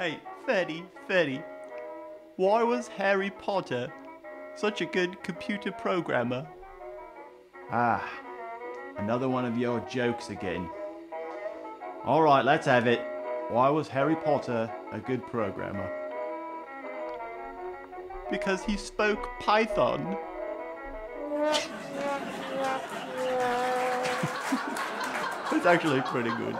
Hey, Freddy, Freddy, why was Harry Potter such a good computer programmer? Ah, another one of your jokes again. All right, let's have it. Why was Harry Potter a good programmer? Because he spoke Python. it's actually pretty good.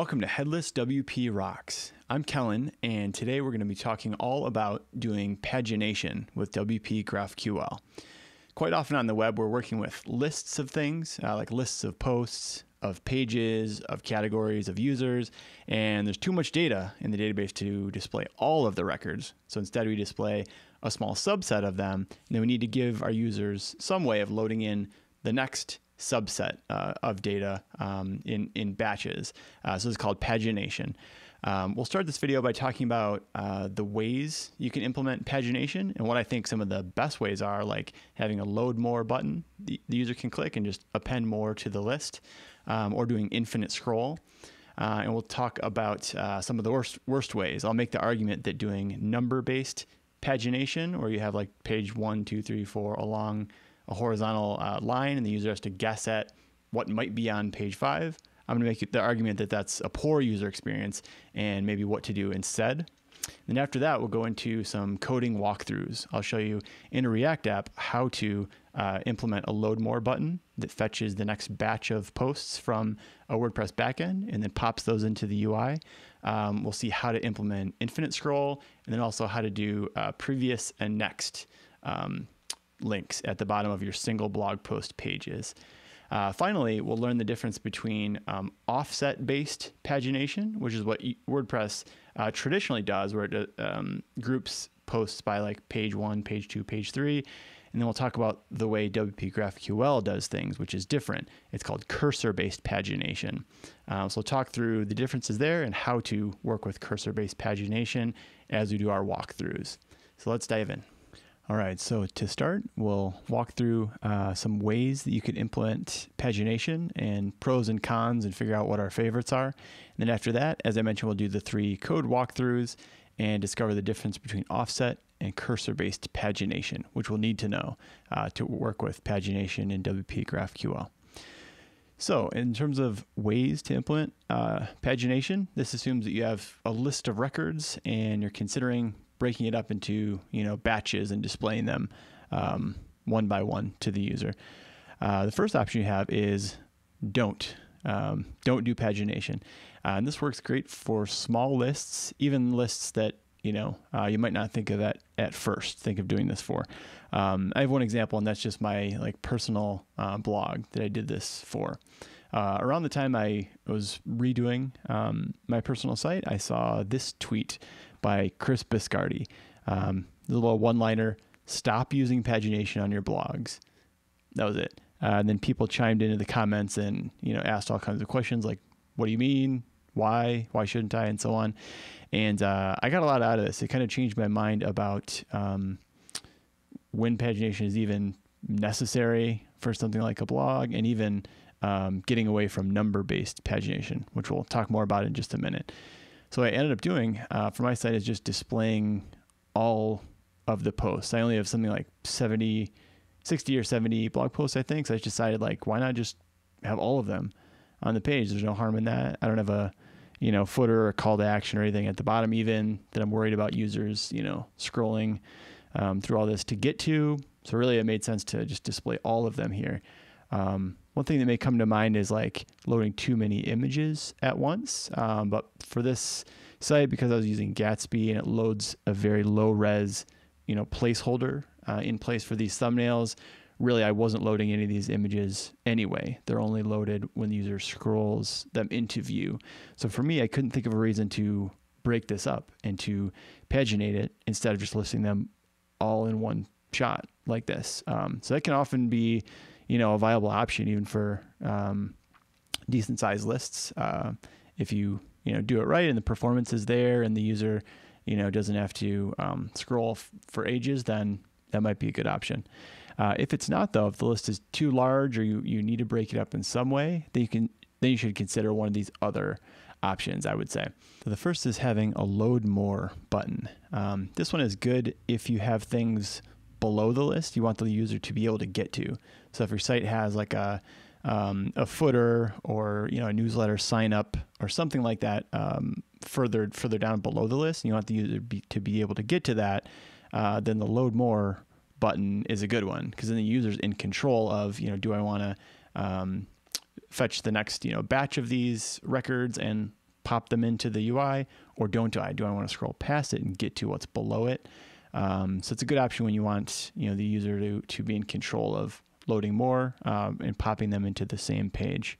Welcome to Headless WP Rocks. I'm Kellen, and today we're going to be talking all about doing pagination with WP GraphQL. Quite often on the web, we're working with lists of things, uh, like lists of posts, of pages, of categories, of users, and there's too much data in the database to display all of the records. So instead, we display a small subset of them, and then we need to give our users some way of loading in the next subset uh, of data um, in, in batches. Uh, so it's called pagination. Um, we'll start this video by talking about uh, the ways you can implement pagination and what I think some of the best ways are, like having a load more button the, the user can click and just append more to the list, um, or doing infinite scroll. Uh, and we'll talk about uh, some of the worst, worst ways. I'll make the argument that doing number based pagination, where you have like page one, two, three, four along a horizontal uh, line, and the user has to guess at what might be on page five. I'm going to make the argument that that's a poor user experience and maybe what to do instead. Then after that, we'll go into some coding walkthroughs. I'll show you in a React app how to uh, implement a load more button that fetches the next batch of posts from a WordPress backend and then pops those into the UI. Um, we'll see how to implement infinite scroll and then also how to do uh, previous and next um, links at the bottom of your single blog post pages. Uh, finally, we'll learn the difference between um, offset based pagination, which is what WordPress uh, traditionally does, where it um, groups posts by like page one, page two, page three. And then we'll talk about the way WP GraphQL does things, which is different. It's called cursor based pagination. Uh, so we'll talk through the differences there and how to work with cursor based pagination as we do our walkthroughs. So let's dive in. All right, so to start, we'll walk through uh, some ways that you could implement pagination and pros and cons and figure out what our favorites are. And then after that, as I mentioned, we'll do the three code walkthroughs and discover the difference between offset and cursor-based pagination, which we'll need to know uh, to work with pagination in WP GraphQL. So, in terms of ways to implement uh, pagination, this assumes that you have a list of records and you're considering breaking it up into you know batches and displaying them um, one by one to the user. Uh, the first option you have is don't um, don't do pagination, uh, and this works great for small lists, even lists that you know uh, you might not think of at at first. Think of doing this for. Um, I have one example, and that's just my like personal uh, blog that I did this for. Uh, around the time I was redoing um, my personal site, I saw this tweet by Chris Biscardi. Um, the little one-liner: "Stop using pagination on your blogs." That was it. Uh, and then people chimed into the comments and you know asked all kinds of questions like, "What do you mean? Why? Why shouldn't I?" and so on. And uh, I got a lot out of this. It kind of changed my mind about um, when pagination is even necessary for something like a blog, and even um, getting away from number-based pagination, which we'll talk more about in just a minute. So what I ended up doing uh, for my site is just displaying all of the posts. I only have something like 70, 60 or 70 blog posts, I think. So I just decided like, why not just have all of them on the page? There's no harm in that. I don't have a, you know, footer or call to action or anything at the bottom, even that I'm worried about users, you know, scrolling um, through all this to get to. So really it made sense to just display all of them here. Um, one thing that may come to mind is like loading too many images at once. Um, but for this site, because I was using Gatsby and it loads a very low res, you know, placeholder uh, in place for these thumbnails, really I wasn't loading any of these images anyway. They're only loaded when the user scrolls them into view. So for me, I couldn't think of a reason to break this up and to paginate it instead of just listing them all in one shot like this. Um, so that can often be you know, a viable option even for um, decent sized lists. Uh, if you, you know, do it right and the performance is there and the user, you know, doesn't have to um, scroll f- for ages, then that might be a good option. Uh, if it's not though, if the list is too large or you, you need to break it up in some way, then you can then you should consider one of these other options, I would say. So the first is having a load more button. Um, this one is good if you have things below the list you want the user to be able to get to. So if your site has like a um, a footer or you know a newsletter sign up or something like that um, further further down below the list, and you want the user be, to be able to get to that, uh, then the load more button is a good one because then the user's in control of you know do I want to um, fetch the next you know batch of these records and pop them into the UI or don't I? Do I want to scroll past it and get to what's below it? Um, so it's a good option when you want you know the user to to be in control of loading more um, and popping them into the same page.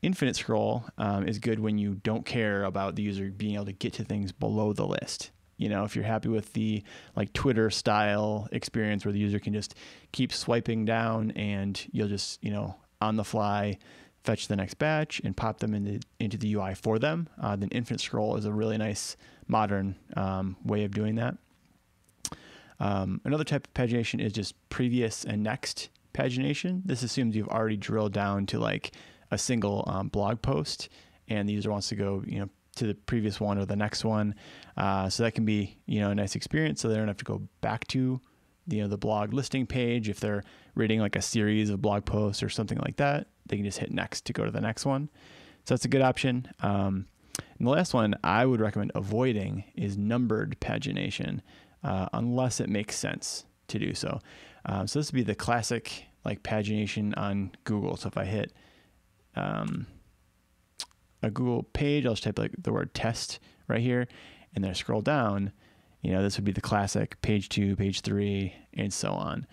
Infinite scroll um, is good when you don't care about the user being able to get to things below the list. You know, if you're happy with the like Twitter style experience where the user can just keep swiping down and you'll just, you know, on the fly fetch the next batch and pop them into, into the UI for them, uh, then infinite scroll is a really nice modern um, way of doing that. Um, another type of pagination is just previous and next pagination. This assumes you've already drilled down to like a single um, blog post, and the user wants to go, you know, to the previous one or the next one. Uh, so that can be, you know, a nice experience. So they don't have to go back to, you know, the blog listing page if they're reading like a series of blog posts or something like that. They can just hit next to go to the next one. So that's a good option. Um, and the last one I would recommend avoiding is numbered pagination, uh, unless it makes sense to do so. Um, so this would be the classic like pagination on Google. So if I hit um, a Google page, I'll just type like the word test right here, and then I scroll down. You know, this would be the classic page two, page three, and so on.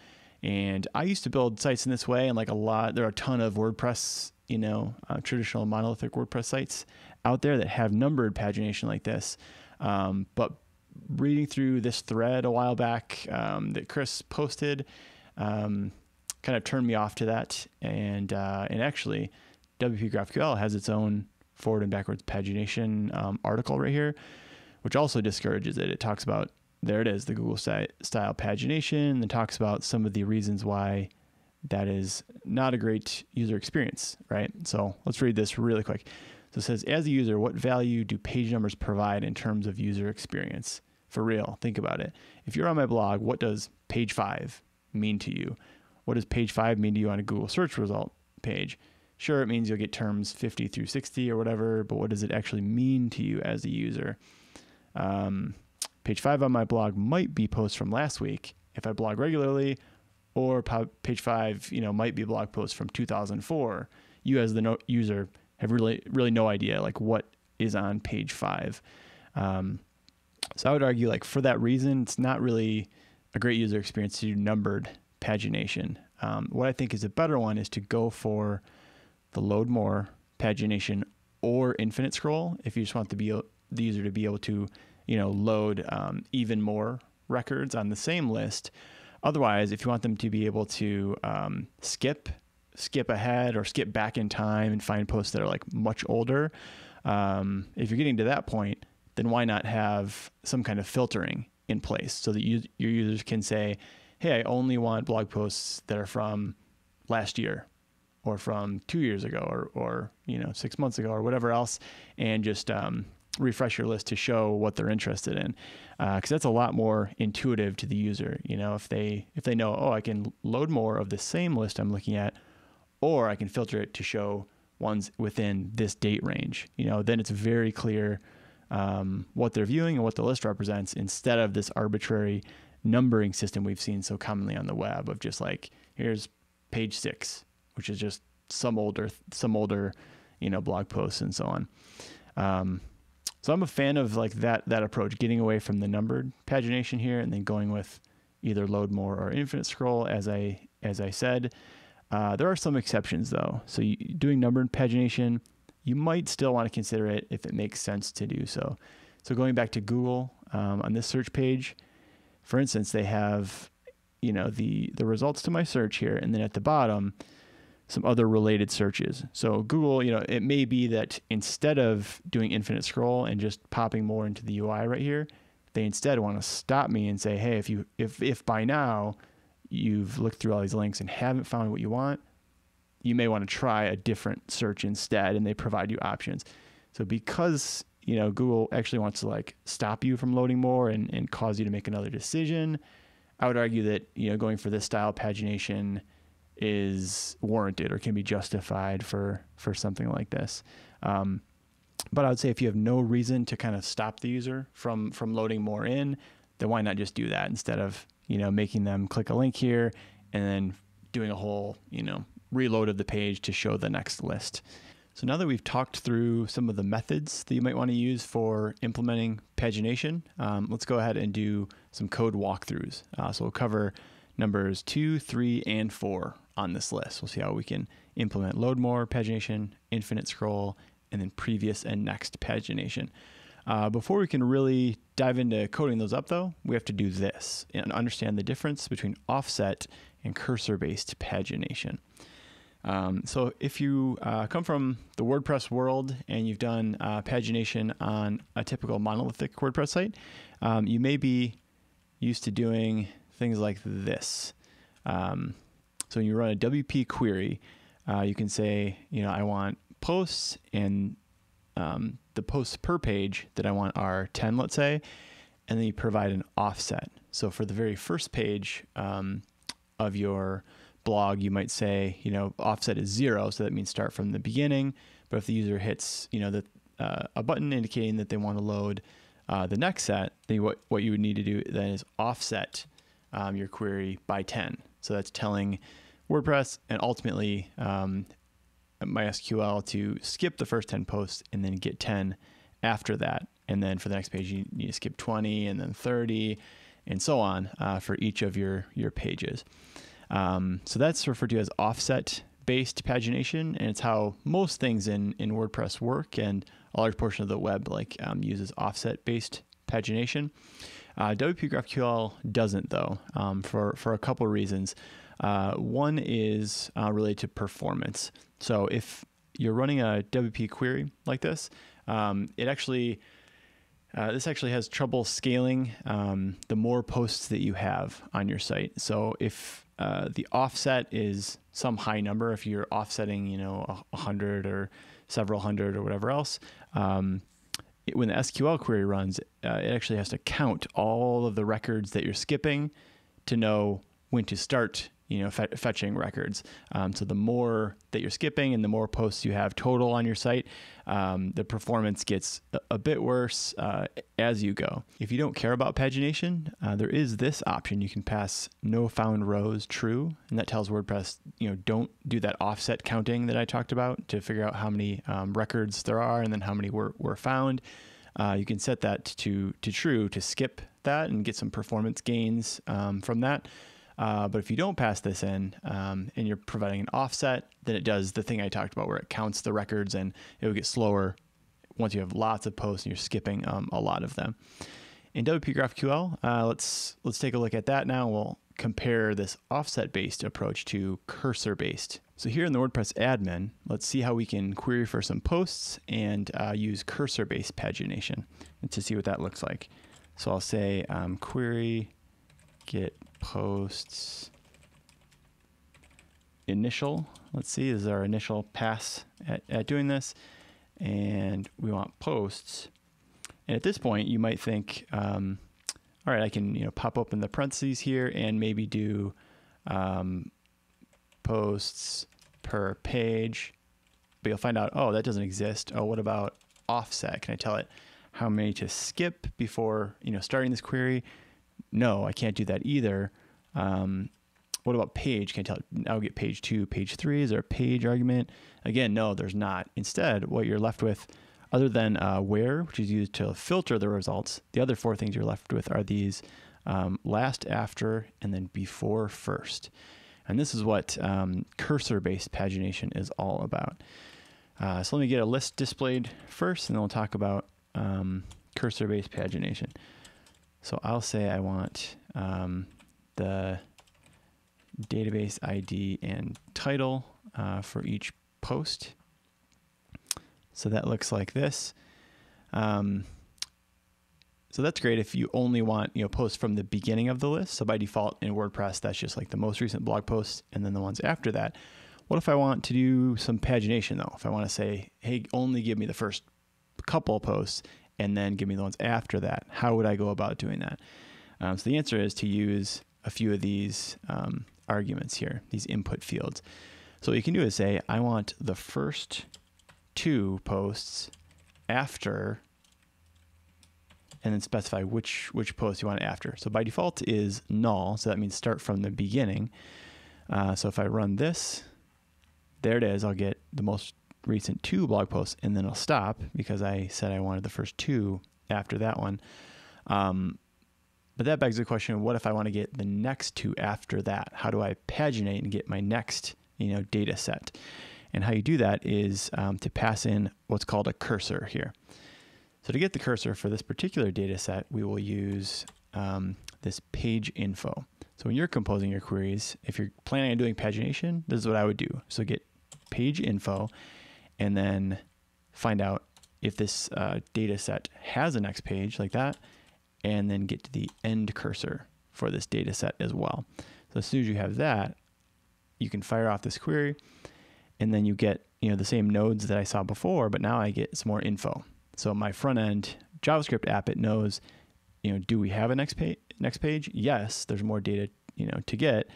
And I used to build sites in this way, and like a lot, there are a ton of WordPress, you know, uh, traditional monolithic WordPress sites out there that have numbered pagination like this. Um, but reading through this thread a while back um, that Chris posted, um, kind of turned me off to that. And uh, and actually, WP GraphQL has its own forward and backwards pagination um, article right here, which also discourages it. It talks about there it is, the Google style pagination, and talks about some of the reasons why that is not a great user experience, right? So let's read this really quick. So it says, as a user, what value do page numbers provide in terms of user experience? For real, think about it. If you're on my blog, what does page five mean to you? What does page five mean to you on a Google search result page? Sure, it means you'll get terms 50 through 60 or whatever, but what does it actually mean to you as a user? Um, page five on my blog might be posts from last week if I blog regularly, or page five, you know, might be a blog post from 2004. You as the no- user have really, really no idea like what is on page five. Um, so I would argue like for that reason, it's not really a great user experience to do numbered pagination. Um, what I think is a better one is to go for the load more pagination or infinite scroll if you just want the, be, the user to be able to, you know, load um, even more records on the same list. Otherwise, if you want them to be able to um, skip, skip ahead or skip back in time and find posts that are like much older, um, if you're getting to that point, then why not have some kind of filtering in place so that you, your users can say, hey, I only want blog posts that are from last year or from two years ago or, or you know, six months ago or whatever else, and just um, refresh your list to show what they're interested in. Because uh, that's a lot more intuitive to the user. You know, if they if they know, oh, I can load more of the same list I'm looking at, or I can filter it to show ones within this date range. You know, then it's very clear um, what they're viewing and what the list represents instead of this arbitrary numbering system we've seen so commonly on the web of just like here's page six, which is just some older some older you know blog posts and so on. Um, so I'm a fan of like that that approach, getting away from the numbered pagination here, and then going with either load more or infinite scroll. As I as I said, uh, there are some exceptions though. So you, doing numbered pagination, you might still want to consider it if it makes sense to do so. So going back to Google um, on this search page, for instance, they have, you know, the the results to my search here, and then at the bottom, some other related searches. So Google, you know, it may be that instead of doing infinite scroll and just popping more into the UI right here, they instead want to stop me and say, hey, if you if if by now you've looked through all these links and haven't found what you want, you may want to try a different search instead and they provide you options. So because, you know, Google actually wants to like stop you from loading more and, and cause you to make another decision, I would argue that, you know, going for this style pagination is warranted or can be justified for for something like this. Um, but I would say if you have no reason to kind of stop the user from from loading more in, then why not just do that instead of you know making them click a link here and then doing a whole you know reload of the page to show the next list. So now that we've talked through some of the methods that you might want to use for implementing pagination, um, let's go ahead and do some code walkthroughs. Uh, so we'll cover numbers two, three, and four on this list. We'll see how we can implement load more pagination, infinite scroll, and then previous and next pagination. Uh, before we can really dive into coding those up, though, we have to do this and understand the difference between offset and cursor based pagination. Um, so if you uh, come from the WordPress world and you've done uh, pagination on a typical monolithic WordPress site, um, you may be used to doing things like this. Um, so when you run a WP query, uh, you can say, you know, I want posts and um, the posts per page that I want are 10, let's say, and then you provide an offset. So for the very first page um, of your blog, you might say, you know, offset is zero, so that means start from the beginning. But if the user hits, you know, the, uh, a button indicating that they want to load uh, the next set, then what, what you would need to do then is offset um, your query by 10. So that's telling WordPress and ultimately um, MySQL to skip the first 10 posts and then get 10 after that. And then for the next page, you need to skip 20 and then 30 and so on uh, for each of your, your pages. Um, so that's referred to as offset based pagination, and it's how most things in, in WordPress work, and a large portion of the web like um, uses offset based pagination. Uh, WP GraphQL doesn't though, um, for for a couple reasons. Uh, one is uh, related to performance. So if you're running a WP query like this, um, it actually uh, this actually has trouble scaling um, the more posts that you have on your site. So if uh, the offset is some high number. If you're offsetting, you know, a hundred or several hundred or whatever else, um, it, when the SQL query runs, uh, it actually has to count all of the records that you're skipping to know when to start you know, fe- fetching records. Um, so the more that you're skipping and the more posts you have total on your site, um, the performance gets a, bit worse uh, as you go. If you don't care about pagination, uh, there is this option. You can pass no found rows true, and that tells WordPress, you know, don't do that offset counting that I talked about to figure out how many um, records there are and then how many were, were found. Uh, you can set that to, to true to skip that and get some performance gains um, from that. Uh, but if you don't pass this in um, and you're providing an offset, then it does the thing I talked about where it counts the records and it will get slower once you have lots of posts and you're skipping um, a lot of them. In WP GraphQL, uh, let's let's take a look at that now. We'll compare this offset-based approach to cursor-based. So here in the WordPress admin, let's see how we can query for some posts and uh, use cursor-based pagination to see what that looks like. So I'll say um, query get posts initial. Let's see, this is our initial pass at, at doing this. And we want posts. And at this point, you might think, um, all right, I can you know pop open the parentheses here and maybe do um, posts per page. But you'll find out, oh, that doesn't exist. Oh, what about offset? Can I tell it how many to skip before you know starting this query? No, I can't do that either. Um, what about page? Can I tell now get page two, page three? Is there a page argument? Again, no, there's not. Instead, what you're left with, other than uh, where, which is used to filter the results, the other four things you're left with are these um, last, after, and then before first. And this is what um, cursor based pagination is all about. Uh, so let me get a list displayed first, and then we'll talk about um, cursor based pagination. So I'll say I want um, the database ID and title uh, for each post. So that looks like this. Um, So that's great if you only want, you know, posts from the beginning of the list. So by default in WordPress, that's just like the most recent blog posts and then the ones after that. What if I want to do some pagination though? If I want to say, hey, only give me the first couple posts and then give me the ones after that, how would I go about doing that? Um, so the answer is to use a few of these um, arguments here, these input fields. So what you can do is say, I want the first two posts after and then specify which which post you want after. So by default is null, so that means start from the beginning. Uh, so if I run this, there it is. I'll get the most recent two blog posts, and then I'll stop because I said I wanted the first two after that one. Um, but that begs the question: What if I want to get the next two after that? How do I paginate and get my next you know data set? And how you do that is um, to pass in what's called a cursor here. So to get the cursor for this particular data set, we will use um, this page info. So when you're composing your queries, if you're planning on doing pagination, this is what I would do. So get page info and then find out if this uh, data set has a next page like that, and then get to the end cursor for this data set as well. So as soon as you have that, you can fire off this query and then you get you know the same nodes that I saw before, but now I get some more info. So my front end JavaScript app, it knows, you know, do we have a next page? Next page? Yes, there's more data, you know, to get.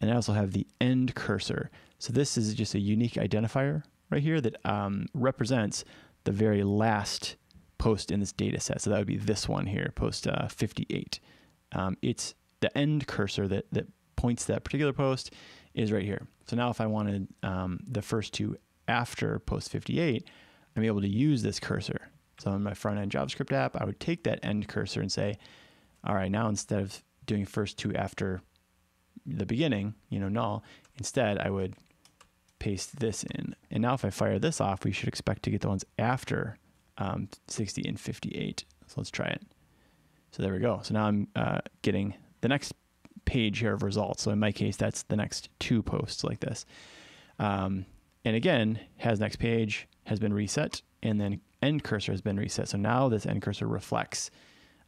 And I also have the end cursor. So this is just a unique identifier right here that um, represents the very last post in this data set. So that would be this one here, post uh, 58. Um, it's the end cursor that, that points to that particular post is right here. So now if I wanted um, the first two after post 58, I'm able to use this cursor. So in my front end JavaScript app, I would take that end cursor and say, all right, now instead of doing first two after the beginning, you know, null, instead I would paste this in. And now if I fire this off, we should expect to get the ones after um, 60 and 58. So let's try it. So there we go. So now I'm uh, getting the next page here of results. So in my case, that's the next two posts like this. Um, and again, has next page, has been reset, and then end cursor has been reset. So now this end cursor reflects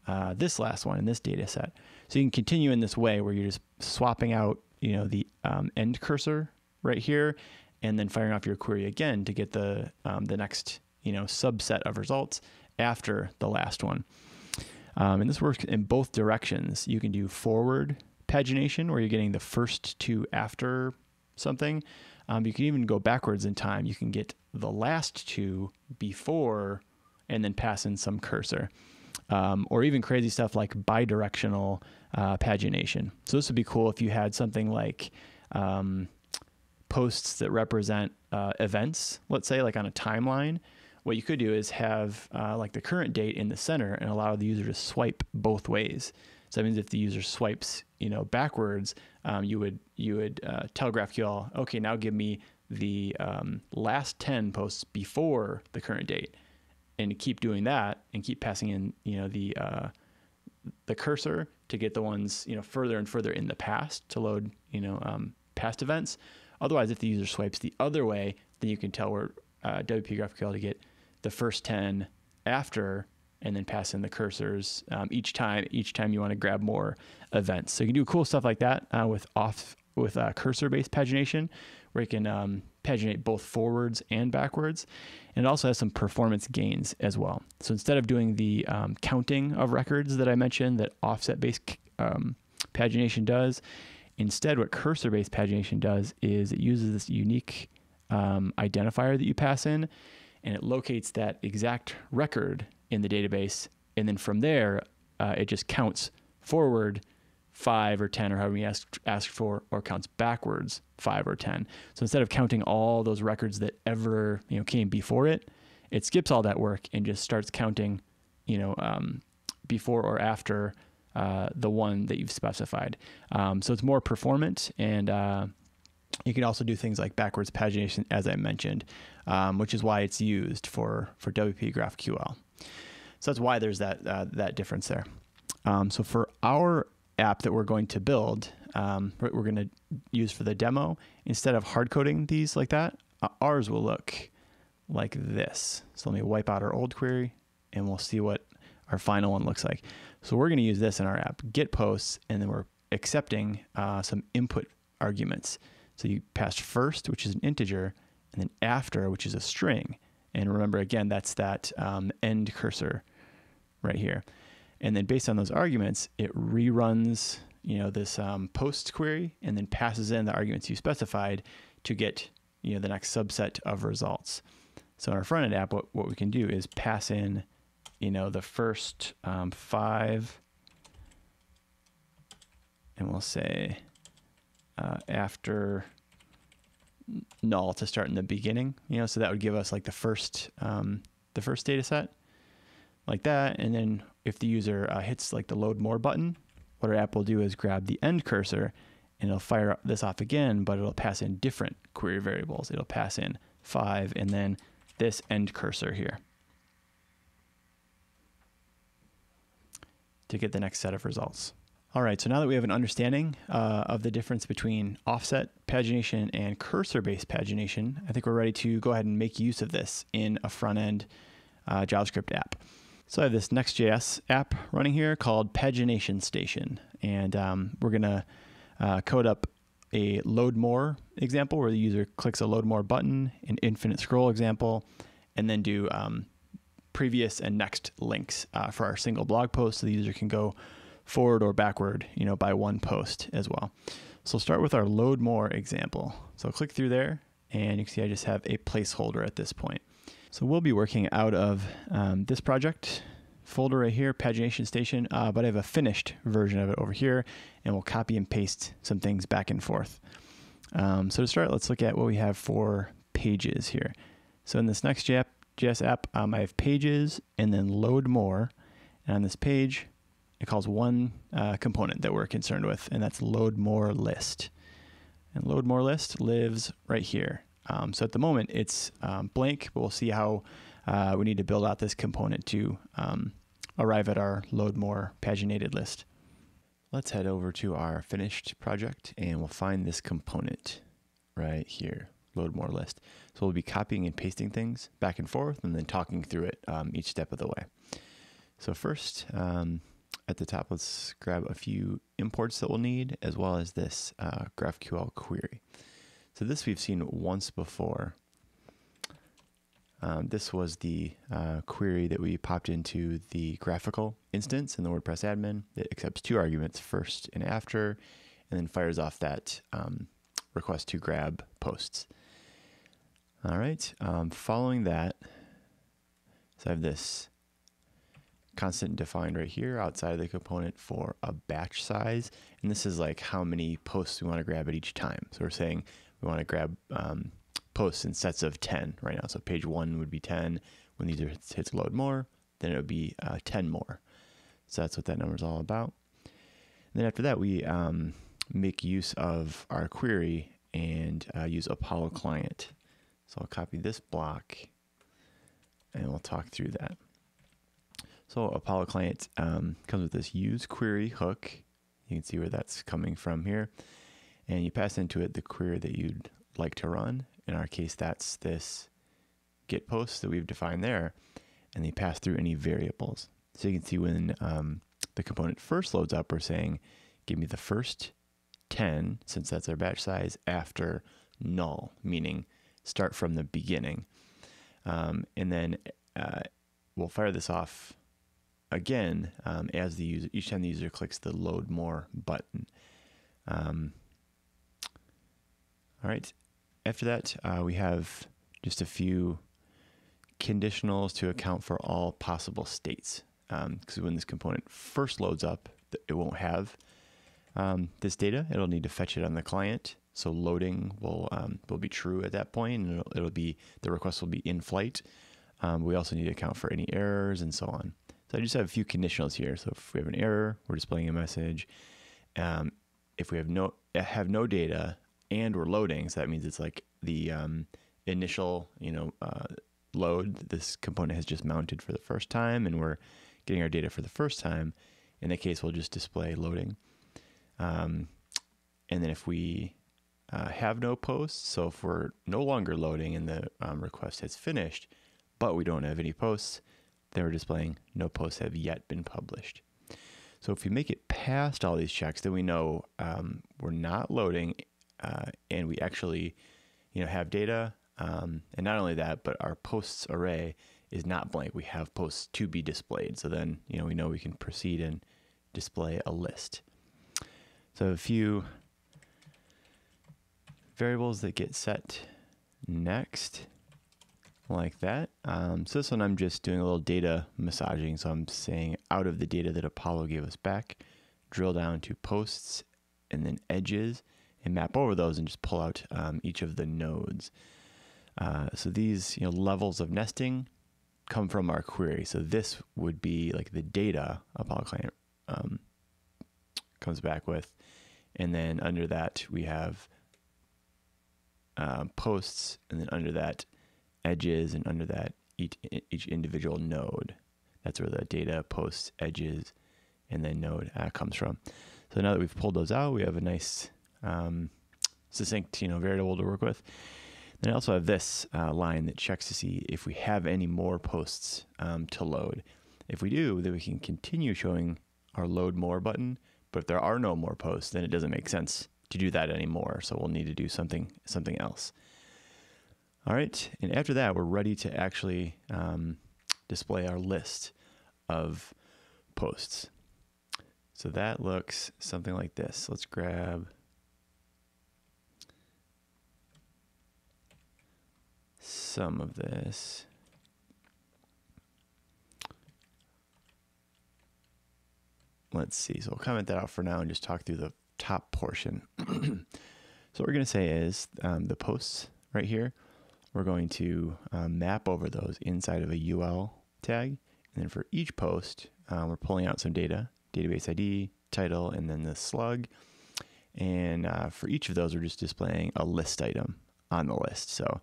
uh, this last one in this data set. So you can continue in this way where you're just swapping out, you know, the um, end cursor right here, and then firing off your query again to get the um, the next, you know, subset of results after the last one. Um, and this works in both directions. You can do forward pagination, where you're getting the first two after something. Um, you can even go backwards in time. You can get the last two before and then pass in some cursor. Um, or even crazy stuff like bidirectional uh, pagination. So this would be cool if you had something like um, posts that represent uh, events, let's say like on a timeline. What you could do is have uh, like the current date in the center and allow the user to swipe both ways. So that means if the user swipes, you know, backwards, um, you would you would uh, tell GraphQL, okay, now give me the um, last 10 posts before the current date and keep doing that and keep passing in you know the uh, the cursor to get the ones you know further and further in the past to load you know um, past events otherwise if the user swipes the other way then you can tell where uh, WP GraphQL to get the first 10 after and then pass in the cursors um, each time each time you want to grab more events so you can do cool stuff like that uh, with off with uh, cursor based pagination where you can um, paginate both forwards and backwards. And it also has some performance gains as well. So instead of doing the um, counting of records that I mentioned that offset based um, pagination does, instead, what cursor based pagination does is it uses this unique um, identifier that you pass in and it locates that exact record in the database. And then from there, uh, it just counts forward five or 10 or however you ask, ask for, or counts backwards five or 10. So instead of counting all those records that ever, you know, came before it, it skips all that work and just starts counting, you know, um, before or after uh, the one that you've specified. Um, so it's more performant and, uh, you can also do things like backwards pagination, as I mentioned, um, which is why it's used for for WP GraphQL. So that's why there's that uh, that difference there. Um, so for our app that we're going to build, um, we're going to use for the demo, instead of hard coding these like that, uh, ours will look like this. So let me wipe out our old query and we'll see what our final one looks like. So we're going to use this in our app, get posts, and then we're accepting uh, some input arguments. So you passed first, which is an integer, and then after, which is a string. And remember, again, that's that um, end cursor right here. And then based on those arguments, it reruns, you know, this um, post query and then passes in the arguments you specified to get, you know, the next subset of results. So in our front end app, what, what we can do is pass in, you know, the first um, five, and we'll say uh, after null to start in the beginning, you know, so that would give us like the first um, the first data set like that. And then if the user uh, hits like the load more button, what our app will do is grab the end cursor and it'll fire this off again, but it'll pass in different query variables. It'll pass in five and then this end cursor here to get the next set of results. All right, so now that we have an understanding uh, of the difference between offset pagination and cursor-based pagination, I think we're ready to go ahead and make use of this in a front-end uh, JavaScript app. So I have this Next.js app running here called Pagination Station, and um, we're gonna uh, code up a load more example where the user clicks a load more button, an infinite scroll example, and then do um, previous and next links uh, for our single blog post so the user can go forward or backward, you know, by one post as well. So start with our load more example. So click through there and you can see I just have a placeholder at this point. So we'll be working out of um, this project folder right here, pagination station, uh, but I have a finished version of it over here and we'll copy and paste some things back and forth. Um, so to start, let's look at what we have for pages here. So in this Next.js app, um, I have pages and then load more. And on this page, it calls one uh, component that we're concerned with, and that's load more list. And load more list lives right here. Um, so at the moment it's um, blank, but we'll see how uh, we need to build out this component to um, arrive at our load more paginated list. Let's head over to our finished project and we'll find this component right here, load more list. So we'll be copying and pasting things back and forth and then talking through it um, each step of the way. So first, um, at the top, let's grab a few imports that we'll need, as well as this uh, GraphQL query. So this we've seen once before. Um, this was the uh, query that we popped into the GraphiQL instance in the WordPress admin. It accepts two arguments, first and after, and then fires off that um, request to grab posts. All right, um, following that, so I have this constant defined right here outside of the component for a batch size. And this is like how many posts we want to grab at each time. So we're saying we want to grab um, posts in sets of 10 right now. So page one would be 10. When these hits, hits load more, then it would be uh, 10 more. So that's what that number is all about. And then after that, we um, make use of our query and uh, use Apollo client. So I'll copy this block and we'll talk through that. So Apollo Client um, comes with this use query hook. You can see where that's coming from here. And you pass into it the query that you'd like to run. In our case, that's this get post that we've defined there. And they pass through any variables. So you can see when um, the component first loads up, we're saying, give me the first 10, since that's our batch size, after null, meaning start from the beginning. Um, and then uh, we'll fire this off again um, as the user each time the user clicks the load more button. Um, all right. After that, uh, we have just a few conditionals to account for all possible states. Because um, when this component first loads up, it won't have um, this data. It'll need to fetch it on the client. So loading will um, will be true at that point, and it'll, it'll be the request will be in flight. Um, we also need to account for any errors and so on. So I just have a few conditionals here. So if we have an error, we're displaying a message. Um, if we have no have no data and we're loading, so that means it's like the um, initial, you know, uh, load. This component has just mounted for the first time, and we're getting our data for the first time. In that case, we'll just display loading. Um, and then if we uh, have no posts, so if we're no longer loading and the um, request has finished, but we don't have any posts, then we're displaying no posts have yet been published. So if we make it past all these checks, then we know um, we're not loading, uh, and we actually, you know, have data. Um, and not only that, but our posts array is not blank. We have posts to be displayed. So then, you know, we know we can proceed and display a list. So a few variables that get set next like that. Um, so this one I'm just doing a little data massaging. So I'm saying out of the data that Apollo gave us back, drill down to posts and then edges and map over those and just pull out um, each of the nodes. Uh, so these you know levels of nesting come from our query. So this would be like the data Apollo client um, comes back with, and then under that we have uh, posts, and then under that edges, and under that each each individual node. That's where the data posts edges, and then node uh, comes from. So now that we've pulled those out, we have a nice um, succinct you know variable to work with. Then I also have this uh, line that checks to see if we have any more posts um, to load. If we do, then we can continue showing our load more button. But if there are no more posts, then it doesn't make sense to do that anymore. So we'll need to do something something else. All right, and after that, we're ready to actually um, display our list of posts. So that looks something like this. Let's grab some of this. Let's see. So we'll comment that out for now and just talk through the top portion. so what we're going to say is um, the posts right here, we're going to um, map over those inside of a UL tag. And then for each post, um, we're pulling out some data, database ID, title, and then the slug. And uh, for each of those, we're just displaying a list item on the list. So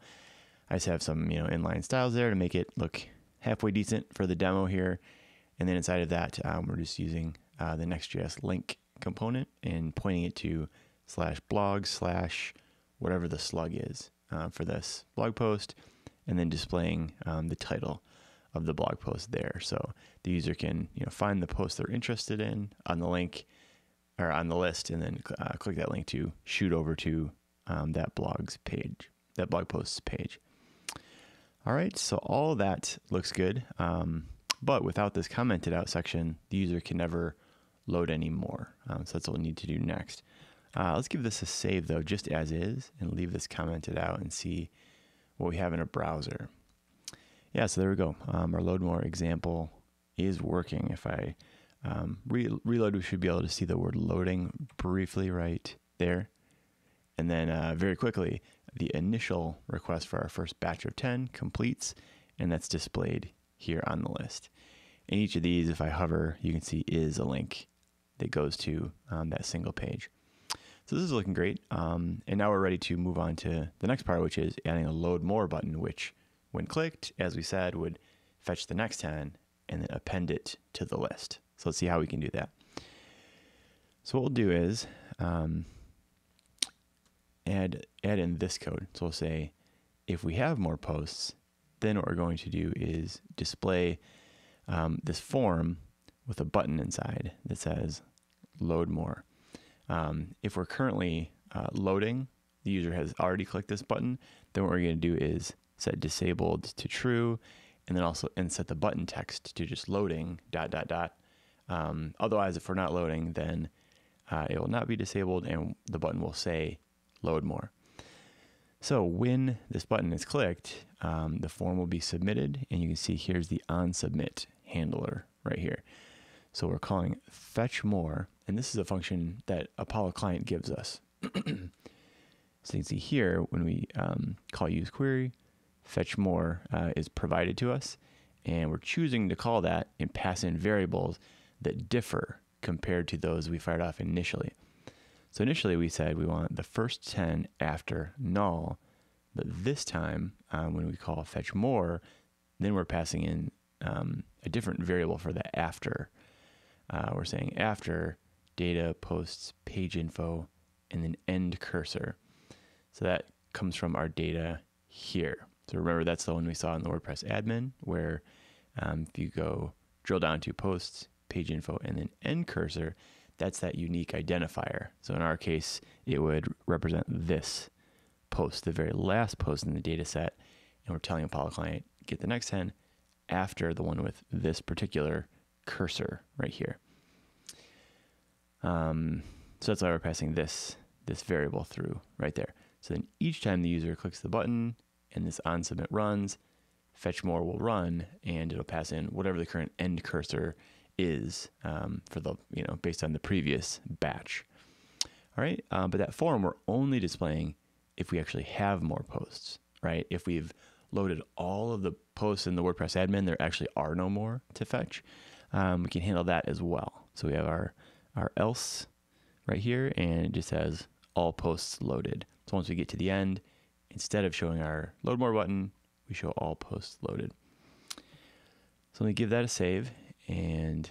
I just have some, you know, inline styles there to make it look halfway decent for the demo here. And then inside of that, um, we're just using uh, the Next.js link component and pointing it to slash blog slash whatever the slug is uh, for this blog post, and then displaying um, the title of the blog post there. So the user can, you know, find the post they're interested in on the link or on the list, and then uh, click that link to shoot over to um, that blog's page, that blog post's page. All right, so all that looks good. Um, but without this commented out section, the user can never load anymore. Um, so that's what we'll need to do next. Uh, let's give this a save though, just as is, and leave this commented out and see what we have in a browser. Yeah, so there we go. Um, our load more example is working. If I um, re reload, we should be able to see the word loading briefly right there. And then uh, very quickly, the initial request for our first batch of 10 completes, and that's displayed here on the list. And each of these, if I hover, you can see is a link that goes to um, that single page. So this is looking great. Um, and now we're ready to move on to the next part, which is adding a load more button, which when clicked, as we said, would fetch the next 10 and then append it to the list. So let's see how we can do that. So what we'll do is um, add add in this code. So we'll say if we have more posts, then what we're going to do is display um, this form with a button inside that says load more. Um, if we're currently uh, loading, the user has already clicked this button, then what we're going to do is set disabled to true and then also and set the button text to just loading dot dot dot. Um, otherwise, if we're not loading, then uh, it will not be disabled and the button will say load more. So when this button is clicked, um, the form will be submitted, and you can see here's the on submit handler right here. So we're calling fetch more, and this is a function that Apollo client gives us. so you can see here when we um, call use query, fetch more uh, is provided to us, and we're choosing to call that and pass in variables that differ compared to those we fired off initially. So initially we said we want the first 10 after null, but this time um, when we call fetch more, then we're passing in um, a different variable for the after. Uh, we're saying after data posts page info and then end cursor. So that comes from our data here. So remember that's the one we saw in the WordPress admin where Um, if you go drill down to posts, page info, and then end cursor, that's that unique identifier. So in our case, it would represent this post, the very last post in the data set. And we're telling Apollo client, get the next 10 after the one with this particular cursor right here. Um, so that's why we're passing this this variable through right there. So then each time the user clicks the button and this on submit runs, fetch more will run and it'll pass in whatever the current end cursor is um, for the you know based on the previous batch. All right, um, but that form we're only displaying if we actually have more posts, right? If we've loaded all of the posts in the WordPress admin, there actually are no more to fetch. Um, we can handle that as well. So we have our our else right here, and it just has all posts loaded. So once we get to the end, instead of showing our load more button, we show all posts loaded. So let me give that a save and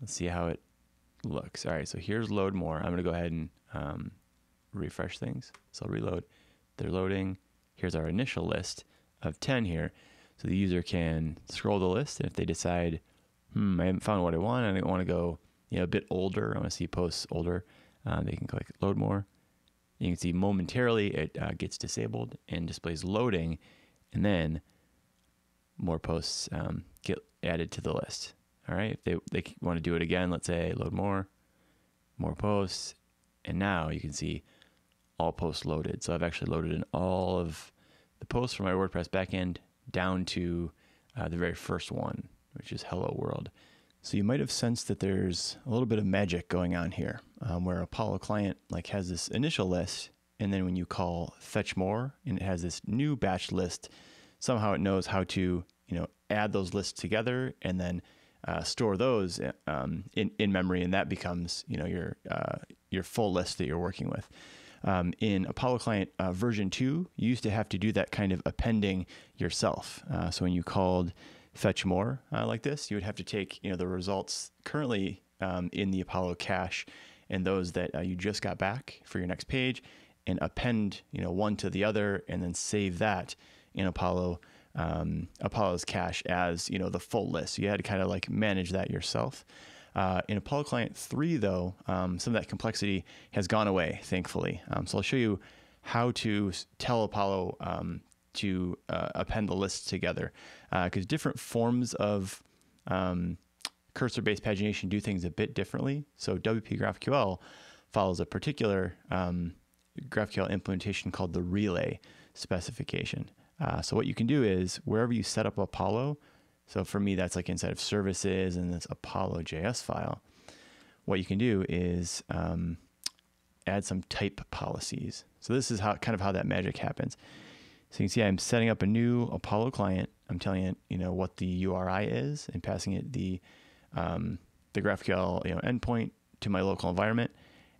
let's see how it looks. All right, so here's load more. I'm gonna go ahead and um, refresh things. So I'll reload. They're loading. Here's our initial list of 10 here. So the user can scroll the list and if they decide, hmm, I haven't found what I want I don't want to go you know, a bit older, I want to see posts older, uh, they can click load more. You can see momentarily it uh, gets disabled and displays loading, and then more posts um, get added to the list. All right, if they, they want to do it again, let's say load more, more posts, and now you can see all posts loaded. So I've actually loaded in all of the posts from my WordPress backend down to uh, the very first one, which is Hello World. So you might have sensed that there's a little bit of magic going on here, um, where Apollo client like has this initial list, and then when you call fetch more, and it has this new batch list, somehow it knows how to you know add those lists together and then uh, store those um, in in memory, and that becomes you know your uh, your full list that you're working with. Um, in Apollo Client uh, version 2, you used to have to do that kind of appending yourself. Uh, so when you called fetch more uh, like this, you would have to take you know the results currently um, in the Apollo cache and those that uh, you just got back for your next page, and append you know one to the other, and then save that in Apollo um, Apollo's cache as you know the full list. So you had to kind of like manage that yourself. Uh, in Apollo Client 3, though, um, some of that complexity has gone away, thankfully. Um, so I'll show you how to tell Apollo um, to uh, append the lists together because uh, different forms of um, cursor-based pagination do things a bit differently. So WP GraphQL follows a particular um, GraphQL implementation called the relay specification. Uh, so what you can do is wherever you set up Apollo, so for me that's like inside of services and this Apollo JS file, what you can do is um, add some type policies. So this is how kind of how that magic happens. So you can see I'm setting up a new Apollo client. I'm telling it, you know, what the URI is and passing it the um, the GraphQL you know endpoint to my local environment,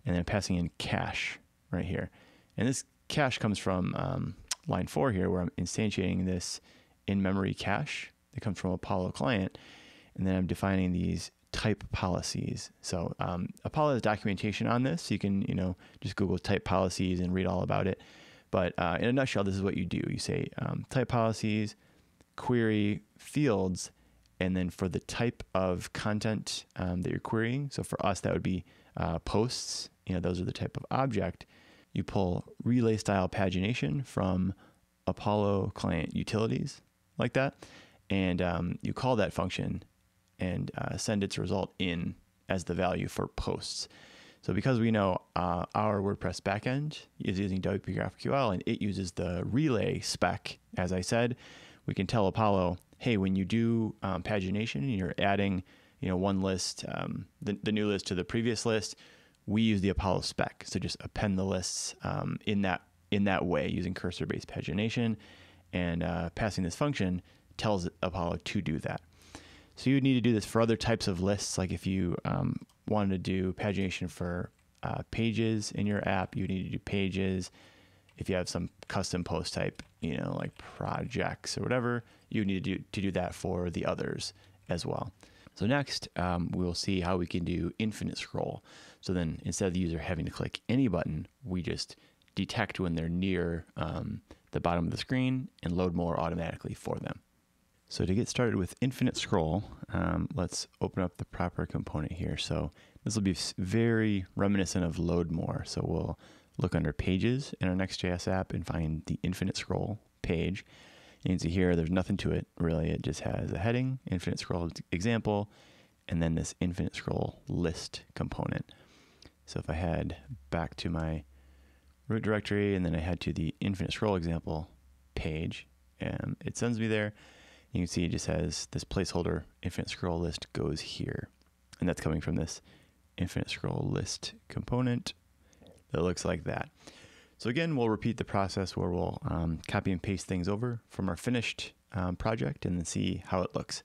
and then passing in cache right here. And this cache comes from um, line four here, where I'm instantiating this in-memory cache that comes from Apollo client, and then I'm defining these type policies. So um, Apollo has documentation on this. So you can you know just Google type policies and read all about it. But uh, in a nutshell, this is what you do. You say um, type policies, query fields, and then for the type of content um, that you're querying. So for us, that would be uh, posts. You know, those are the type of object. You pull relay style pagination from Apollo client utilities like that, and um, you call that function and uh, send its result in as the value for posts. So because we know uh, our WordPress backend is using WP GraphQL and it uses the relay spec, as I said, we can tell Apollo, hey, when you do um, pagination and you're adding, you know, one list, um, the, the new list to the previous list, we use the Apollo spec. So just append the lists um, in that in that way using cursor-based pagination, and uh, passing this function tells Apollo to do that. So you would need to do this for other types of lists, like if you um, wanted to do pagination for uh, pages in your app, you need to do pages. If you have some custom post type, you know, like projects or whatever, you need to do, to do that for the others as well. So next, um, we'll see how we can do infinite scroll. So then instead of the user having to click any button, we just detect when they're near um, the bottom of the screen and load more automatically for them. So to get started with infinite scroll, um, let's open up the proper component here. So this will be very reminiscent of load more. So we'll look under pages in our Next.js app and find the infinite scroll page. You can see here, there's nothing to it really. It just has a heading, infinite scroll example, and then this infinite scroll list component. So if I head back to my root directory and then I head to the infinite scroll example page, and it sends me there. You can see it just has this placeholder infinite scroll list goes here. And that's coming from this infinite scroll list component that looks like that. So again, we'll repeat the process where we'll um, copy and paste things over from our finished um, project and then see how it looks.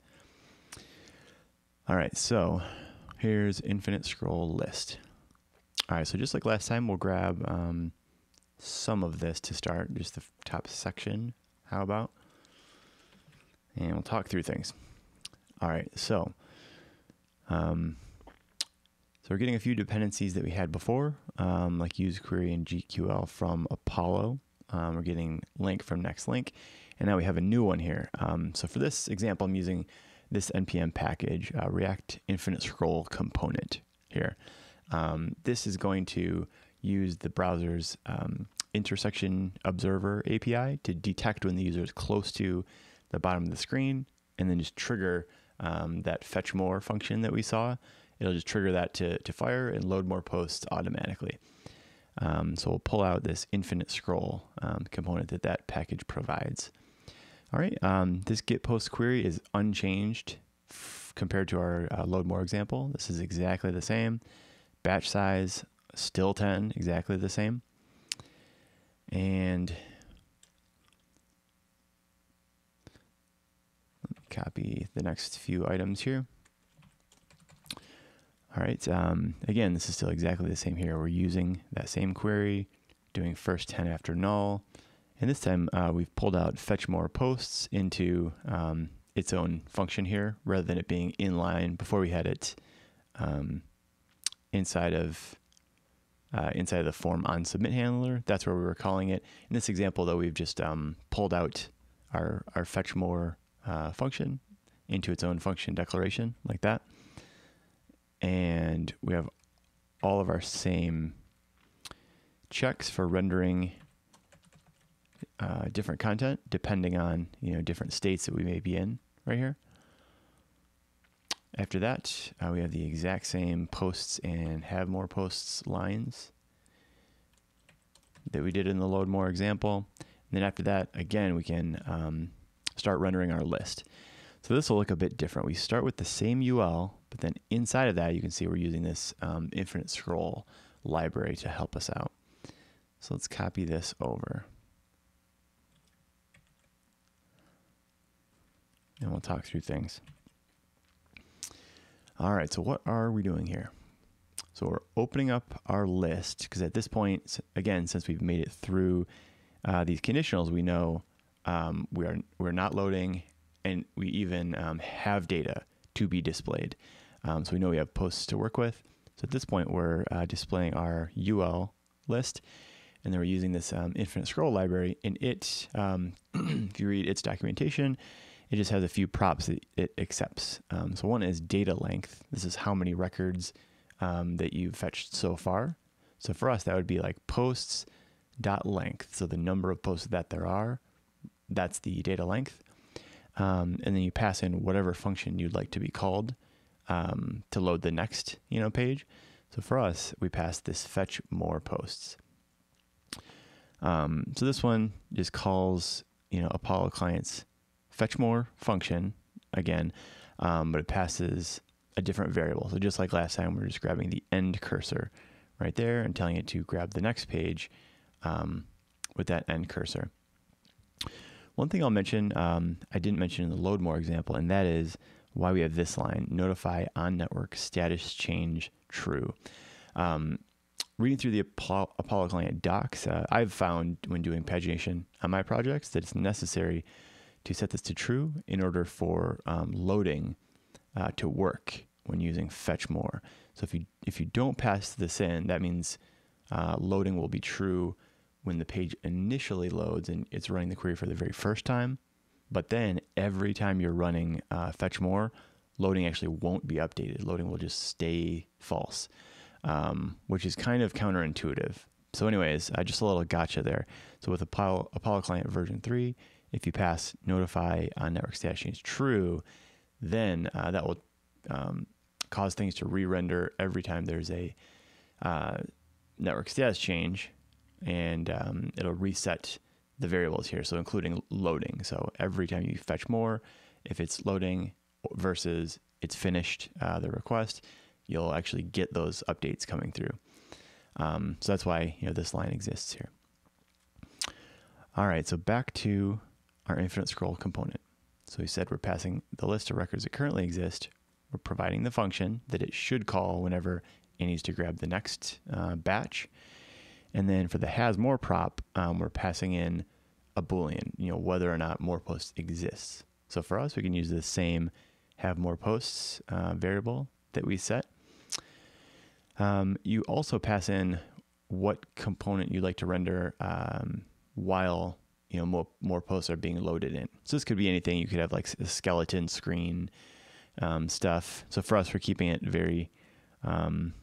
All right, so here's infinite scroll list. All right, so just like last time, we'll grab um, some of this to start, just the top section. How about? And we'll talk through things. All right, so um, so we're getting a few dependencies that we had before, um, like use query and GQL from Apollo. Um, we're getting link from next link, and now we have a new one here. Um, so for this example, I'm using this npm package, uh, React Infinite Scroll component here. Um, this is going to use the browser's um, intersection observer API to detect when the user is close to the bottom of the screen, and then just trigger um, that fetch more function that we saw it'll just trigger that to, to fire and load more posts automatically. Um, so we'll pull out this infinite scroll um, component that that package provides. All right, um, this get post query is unchanged compared to our uh, load more example. This is exactly the same. Batch size still 10, exactly the same. And copy the next few items here. All right, um, again, this is still exactly the same here. We're using that same query, doing first 10 after null. And this time uh, we've pulled out fetch more posts into um, its own function here, rather than it being inline before we had it um, inside of uh, inside of the form on submit handler. That's where we were calling it. In this example, though, we've just um, pulled out our, our fetch more uh, function into its own function declaration like that and we have all of our same checks for rendering uh, different content depending on you know different states that we may be in right here. After that, uh, we have the exact same posts and have more posts lines that we did in the load more example. And then after that, again, we can um, start rendering our list. So this will look a bit different. We start with the same UL, but then inside of that, you can see we're using this um, infinite scroll library to help us out. So let's copy this over. And we'll talk through things. All right, so what are we doing here? So we're opening up our list because at this point, again, since we've made it through uh, these conditionals, we know um, we are we're not loading and we even um, have data to be displayed. Um, so we know we have posts to work with. So at this point, we're uh, displaying our UL list, and then we're using this um, infinite scroll library. And it, um, if you read its documentation, it just has a few props that it accepts. Um, so one is data length. This is how many records that you've fetched so far. So for us, that would be like posts dot length. So the number of posts that there are, that's the data length um, and then you pass in whatever function you'd like to be called um, to load the next you know page. So for us, we pass this fetch more posts. Um, so this one just calls you know Apollo clients fetch more function again, um, but it passes a different variable. So just like last time, we're just grabbing the end cursor right there and telling it to grab the next page um, with that end cursor. One thing I'll mention, um, I didn't mention in the load more example, and that is why we have this line notify on network status change true. Um, reading through the Apollo, Apollo client docs, uh, I've found when doing pagination on my projects that it's necessary to set this to true in order for um, loading uh, to work when using fetch more. So if you if you don't pass this in, that means uh, loading will be true when the page initially loads and it's running the query for the very first time. But then every time you're running uh, fetch more, loading actually won't be updated. Loading will just stay false, um, which is kind of counterintuitive. So, anyways, uh, just a little gotcha there. So, with Apollo, Apollo Client version 3, if you pass notify on network status change true, then uh, that will um, cause things to re render every time there's a uh, network status change, and um, it'll reset the variables here, so including loading. So, every time you fetch more, if it's loading versus it's finished uh, the request, you'll actually get those updates coming through. Um, so that's why you know this line exists here. All right, so back to our infinite scroll component. So we said we're passing the list of records that currently exist. We're providing the function that it should call whenever it needs to grab the next uh, batch. And then for the has more prop, um, we're passing in a boolean, you know, whether or not more posts exists. So for us, we can use the same have more posts uh, variable that we set. Um, you also pass in what component you'd like to render um, while you know more more posts are being loaded in. So this could be anything. You could have like a skeleton screen um, stuff. So for us, we're keeping it very um,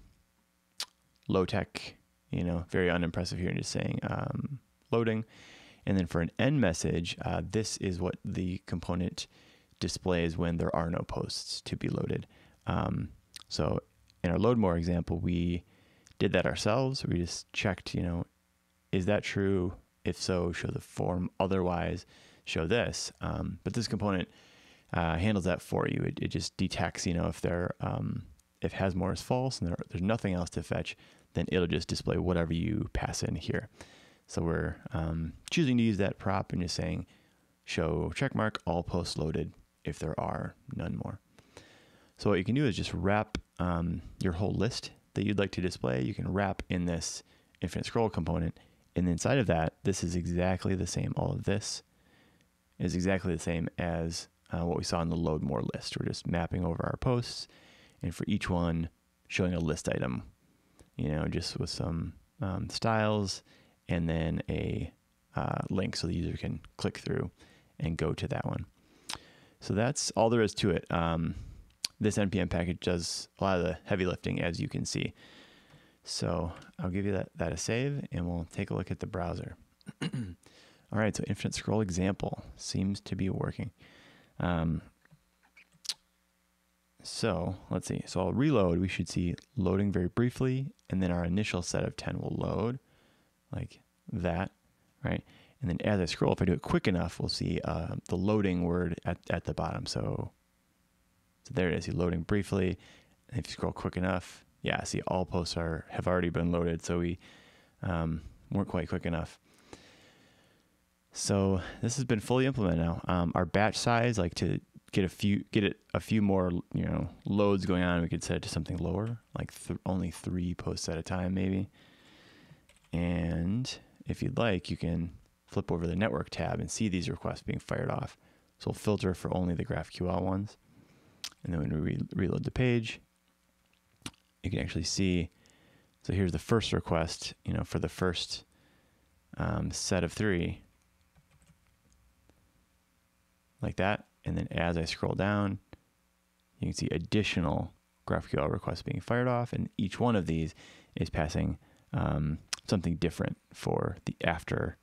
low tech. You know, very unimpressive here, just saying um, loading. And then for an end message, uh, this is what the component displays when there are no posts to be loaded. Um, so in our load more example, we did that ourselves. We just checked, you know, is that true? If so, show the form. Otherwise, show this. Um, but this component uh, handles that for you. It, it, just detects, you know, if there um, if has more is false and there, there's nothing else to fetch, then it'll just display whatever you pass in here. So we're um, choosing to use that prop and just saying show checkmark all posts loaded if there are none more. So what you can do is just wrap um, your whole list that you'd like to display. You can wrap in this infinite scroll component. And inside of that, this is exactly the same. All of this is exactly the same as uh, what we saw in the load more list. We're just mapping over our posts and for each one showing a list item, you know, just with some um, styles and then a uh, link so the user can click through and go to that one. So that's all there is to it. Um, this npm package does a lot of the heavy lifting, as you can see. So I'll give you that, that a save, and we'll take a look at the browser. all right, so infinite scroll example seems to be working. Um, so let's see. So I'll reload. We should see loading very briefly, and then our initial set of 10 will load like that, right? And then as I scroll, if I do it quick enough, we'll see uh, the loading word at, at the bottom. So, so there it is. You're loading briefly. And if you scroll quick enough, yeah, see all posts are have already been loaded. So we um, weren't quite quick enough. So this has been fully implemented now. Um, our batch size, like to get a few, get it a few more, you know, loads going on, we could set it to something lower, like th- only three posts at a time, maybe. And if you'd like, you can flip over the network tab and see these requests being fired off. So we'll filter for only the GraphQL ones. And then when we re reload the page, you can actually see, so here's the first request, you know, for the first um, set of three, like that. And then as I scroll down, you can see additional GraphQL requests being fired off. And each one of these is passing um, something different for the after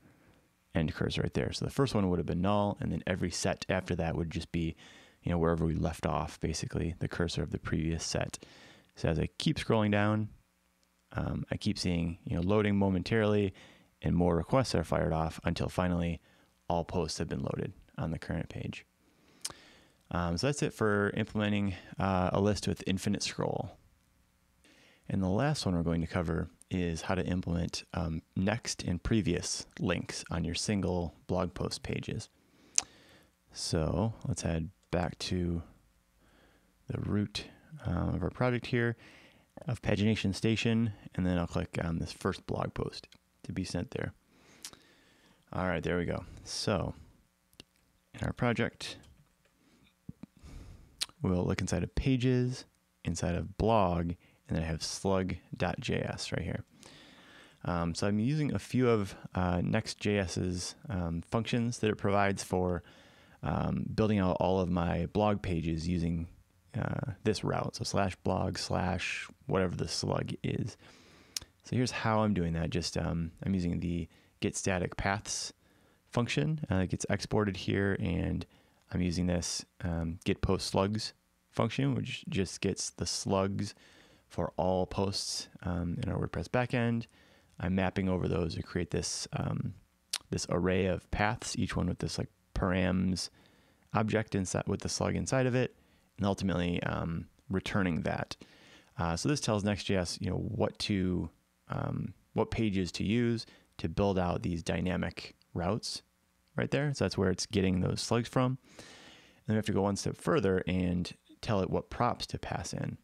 end cursor right there. So the first one would have been null, and then every set after that would just be, you know, wherever we left off, basically the cursor of the previous set. So as I keep scrolling down, um, I keep seeing, you know, loading momentarily, and more requests are fired off until finally all posts have been loaded on the current page. Um, so that's it for implementing uh, a list with infinite scroll. And the last one we're going to cover is how to implement um, next and previous links on your single blog post pages. So let's head back to the root uh, of our project here of pagination station, and then I'll click on this first blog post to be sent there. All right, there we go. So in our project, we'll look inside of pages, inside of blog, and then I have slug.js right here. Um, so I'm using a few of uh, Next.js's um, functions that it provides for um, building out all of my blog pages using uh, this route. So slash blog slash whatever the slug is. So here's how I'm doing that. Just um, I'm using the get static paths function. Uh, it gets exported here, and I'm using this um, get post slugs function, which just gets the slugs for all posts um, in our WordPress backend. I'm mapping over those to create this um, this array of paths, each one with this like params object inside with the slug inside of it, and ultimately um, returning that. Uh, so this tells Next.js, you know, what to um, what pages to use to build out these dynamic routes right there. So that's where it's getting those slugs from. And then we have to go one step further and tell it what props to pass in.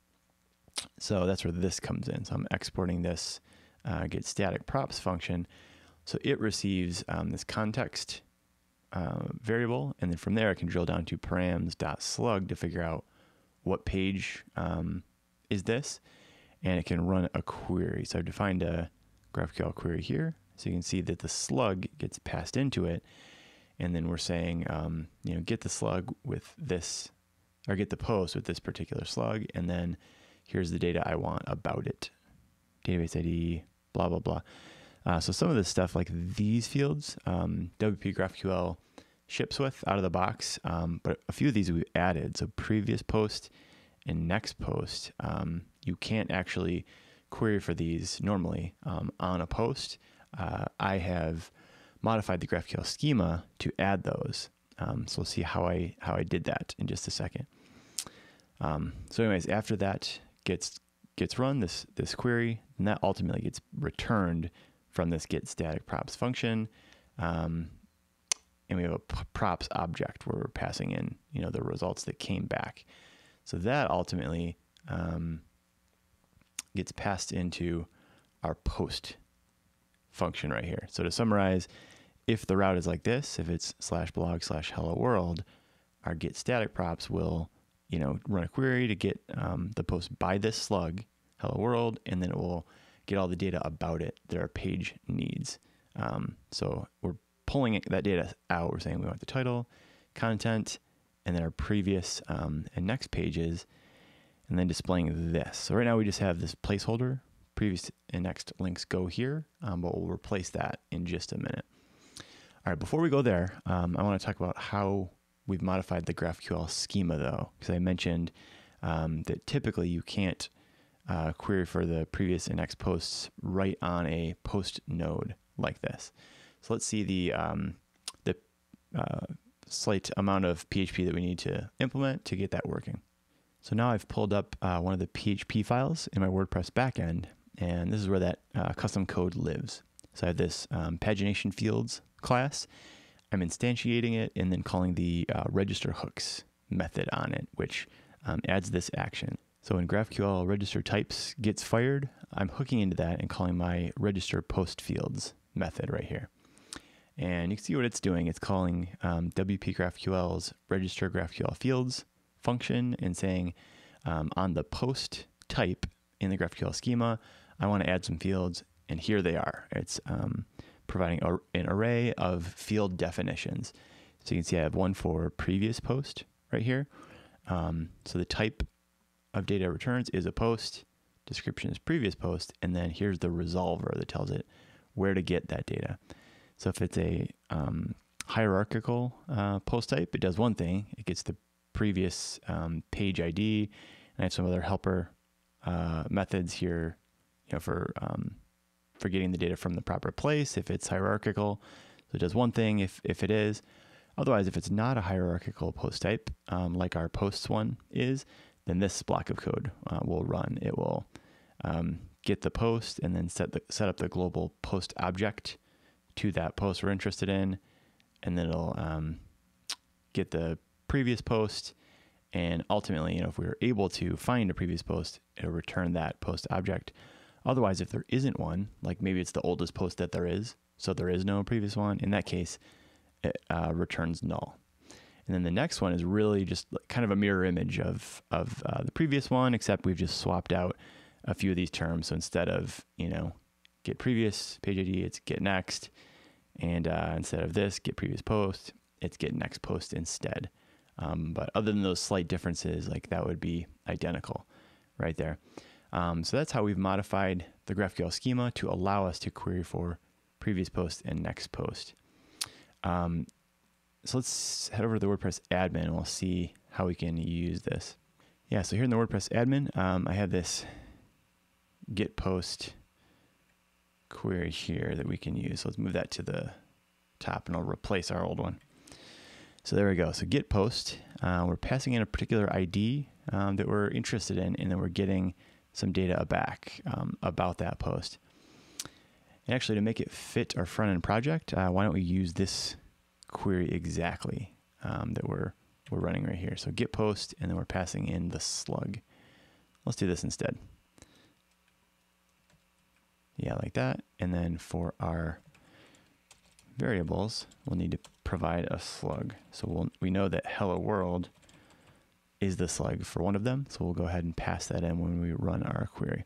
So that's where this comes in. So I'm exporting this uh, get static props function. So it receives um, this context uh, variable, and then from there I can drill down to params.slug to figure out what page um, is this, and it can run a query. So I've defined a GraphQL query here, so you can see that the slug gets passed into it, and then we're saying, um, you know, get the slug with this, or get the post with this particular slug, and then here's the data I want about it, database ID, blah blah blah. Uh, so some of this stuff, like these fields, um, WP GraphQL ships with out of the box, um, but a few of these we've added. So previous post and next post, um, you can't actually query for these normally um, on a post. Uh, I have modified the GraphQL schema to add those. Um, so we'll see how I how I did that in just a second. Um, so, anyways, after that gets gets run this this query, and that ultimately gets returned from this get static props function. Um, and we have a props object where we're passing in, you know, the results that came back. So that ultimately um, gets passed into our post function right here. So to summarize, if the route is like this, if it's slash blog slash hello world, our get static props will, you know, run a query to get um, the post by this slug, hello world, and then it will get all the data about it that our page needs. Um, so we're pulling that data out. We're saying we want the title, content, and then our previous um, and next pages, and then displaying this. So right now we just have this placeholder. Previous and next links go here, um, but we'll replace that in just a minute. All right, before we go there, um, I want to talk about how we've modified the GraphQL schema though, because I mentioned um, that typically you can't uh, query for the previous and next posts right on a post node like this. So let's see the um, the uh, slight amount of PHP that we need to implement to get that working. So now I've pulled up uh, one of the PHP files in my WordPress backend, and this is where that uh, custom code lives. So I have this um, pagination fields class. I'm instantiating it and then calling the uh, register hooks method on it, which um, adds this action. So when GraphQL register types gets fired, I'm hooking into that and calling my register post fields method right here. And you can see what it's doing. It's calling um, WP GraphQL's register GraphQL fields function and saying um, on the post type in the GraphQL schema, I want to add some fields, and here they are. It's um, providing a, an array of field definitions. So you can see I have one for previous post right here. Um, so the type of data returns is a post, description is previous post, and then here's the resolver that tells it where to get that data. So if it's a um, hierarchical uh, post type, it does one thing. It gets the previous um, page ID, and I have some other helper uh, methods here, you know, for um, for getting the data from the proper place. If it's hierarchical, so it does one thing. If if it is, otherwise, if it's not a hierarchical post type, um, like our posts one is, then this block of code uh, will run. It will um, get the post and then set the, set up the global post object to that post we're interested in, and then it'll um, get the previous post. And ultimately, you know, if we are able to find a previous post, it'll return that post object. Otherwise, if there isn't one, like maybe it's the oldest post that there is, so there is no previous one, in that case, it uh, returns null. And then the next one is really just kind of a mirror image of of uh, the previous one, except we've just swapped out a few of these terms. So instead of you know get previous page ID, it's get next, and uh, instead of this, get previous post. it's get next post instead. Um, but other than those slight differences, like that would be identical right there. Um, so that's how we've modified the GraphQL schema to allow us to query for previous post and next post. Um, so let's head over to the WordPress admin and we'll see how we can use this. Yeah, so here in the WordPress admin, um, I have this get post query here that we can use. So let's move that to the top and I'll replace our old one. So there we go. So get post, uh, we're passing in a particular ID um, that we're interested in, and then we're getting some data back um, about that post. And actually, to make it fit our front end project, uh, why don't we use this query exactly um, that we're we're running right here. So get post, and then we're passing in the slug. Let's do this instead. Yeah, like that. And then for our variables, we'll need to provide a slug. So we'll, we know that hello world is the slug for one of them. So we'll go ahead and pass that in when we run our query.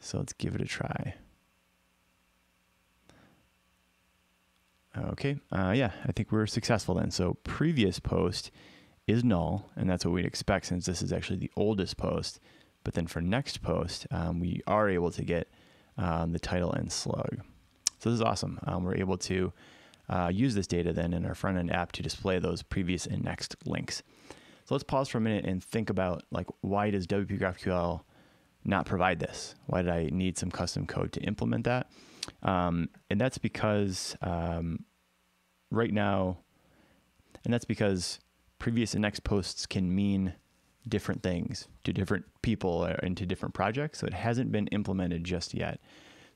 So let's give it a try. Okay, uh, yeah, I think we're successful then. So previous post is null, and that's what we'd expect since this is actually the oldest post. But then for next post, um, we are able to get um, the title and slug. So this is awesome. Um, we're able to uh, use this data then in our front end app to display those previous and next links. So let's pause for a minute and think about like why does WP GraphQL not provide this? Why did I need some custom code to implement that? Um, and that's because um, right now, and that's because previous and next posts can mean different things to different people and to different projects. So it hasn't been implemented just yet.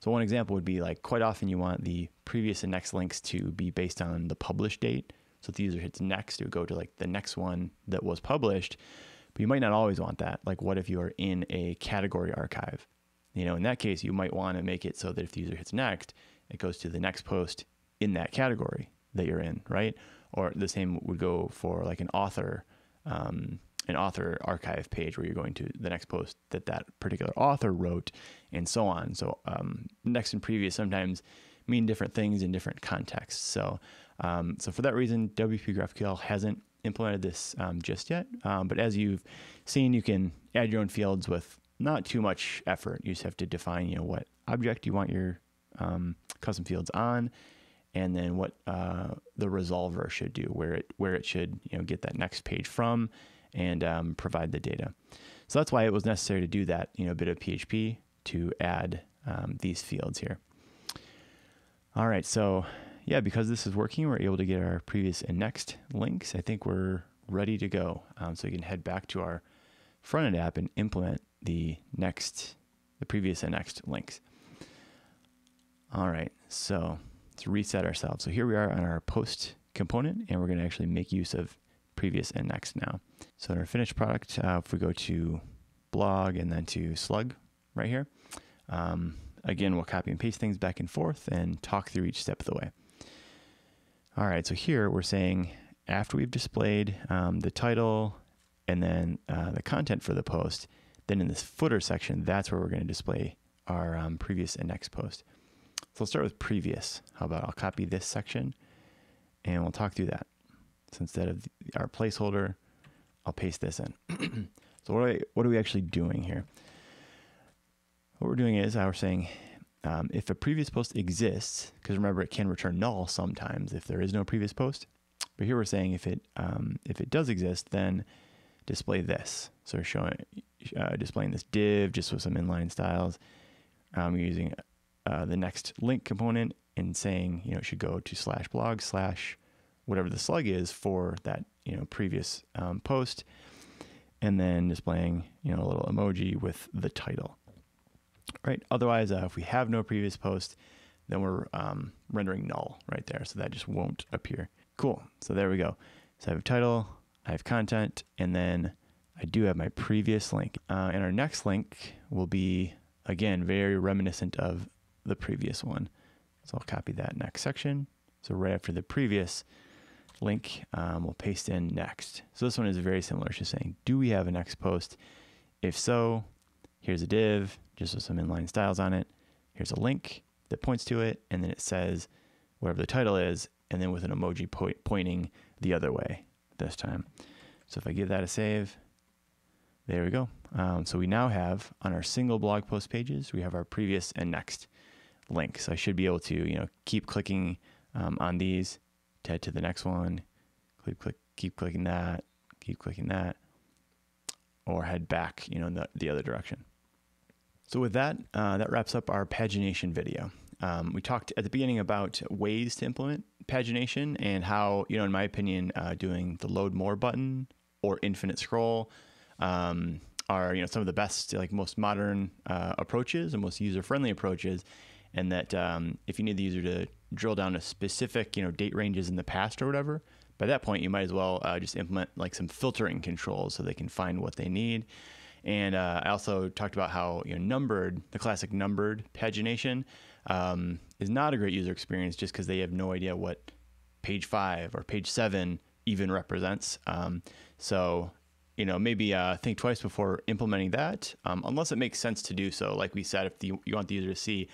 So one example would be like quite often you want the previous and next links to be based on the publish date. So if the user hits next, it would go to like the next one that was published. But you might not always want that. Like what if you are in a category archive? You know, in that case, you might want to make it so that if the user hits next, it goes to the next post in that category that you're in, right? Or the same would go for like an author um, an author archive page where you're going to the next post that that particular author wrote, and so on. So um, next and previous sometimes mean different things in different contexts. So um, so for that reason, WP GraphQL hasn't implemented this um, just yet. Um, but as you've seen, you can add your own fields with not too much effort. You just have to define you know what object you want your um, custom fields on and then what uh, the resolver should do, where it where it should you know get that next page from, and um, provide the data. So that's why it was necessary to do that, you know, bit of PHP to add um, these fields here. All right, so yeah, because this is working, we're able to get our previous and next links. I think we're ready to go. Um, so we can head back to our front end app and implement the next, the previous and next links. All right, so let's reset ourselves. So here we are on our post component, and we're going to actually make use of previous and next now. So in our finished product, uh, if we go to blog and then to slug right here, um, again, we'll copy and paste things back and forth and talk through each step of the way. All right, so here we're saying after we've displayed um, the title and then uh, the content for the post, then in this footer section, that's where we're going to display our um, previous and next post. So we'll start with previous. How about I'll copy this section and we'll talk through that. So instead of our placeholder, I'll paste this in. so what are, we, what are we actually doing here? What we're doing is uh, we're saying um, if a previous post exists, because remember it can return null sometimes if there is no previous post. But here we're saying if it um, if it does exist, then display this. So we're showing uh, displaying this div just with some inline styles. Um, using uh, the next link component and saying you know it should go to slash blog slash whatever the slug is for that you know previous um, post, and then displaying you know a little emoji with the title. Right. Otherwise, uh, if we have no previous post, then we're um, rendering null right there, so that just won't appear. Cool. So there we go. So I have title, I have content, and then I do have my previous link. Uh, and our next link will be again very reminiscent of the previous one. So I'll copy that next section. So right after the previous, link um, we'll paste in next. So this one is very similar. It's just saying, do we have a next post? If so, here's a div just with some inline styles on it. Here's a link that points to it, and then it says whatever the title is and then with an emoji po- pointing the other way this time. So if I give that a save, there we go. Um, so we now have on our single blog post pages, we have our previous and next links. I should be able to, you know, keep clicking um, on these to head to the next one. Click, click, keep clicking that, keep clicking that, or head back, you know, in the, the other direction. So with that, uh, that wraps up our pagination video. Um, we talked at the beginning about ways to implement pagination and how, you know, in my opinion, uh, doing the load more button or infinite scroll um, are, you know, some of the best, like most modern uh, approaches and most user-friendly approaches. And that um, if you need the user to drill down to specific, you know, date ranges in the past or whatever, by that point you might as well uh, just implement like some filtering controls so they can find what they need. And uh, I also talked about how you know numbered, the classic numbered pagination, um, is not a great user experience just because they have no idea what page five or page seven even represents. Um, so you know maybe uh, think twice before implementing that, um, unless it makes sense to do so. Like we said, if the, you want the user to see